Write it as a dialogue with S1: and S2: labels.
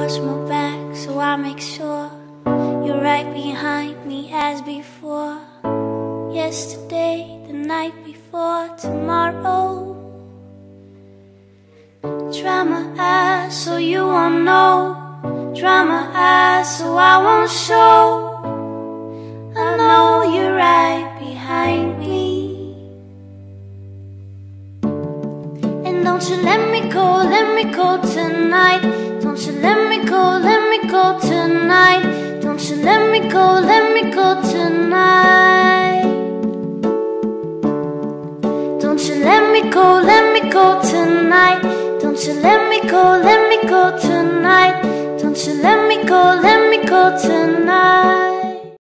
S1: watch my back so I make sure you're right behind me as before. Yesterday, the night before, tomorrow. Dry my eyes so you won't know. Dry my eyes so I won't show. I know you're right behind me. And don't you let me go, let me go tonight. Let me go, tonight. Don't you let me go, let me go tonight. Don't you let me go, let me go tonight. Don't you let me go, let me go tonight.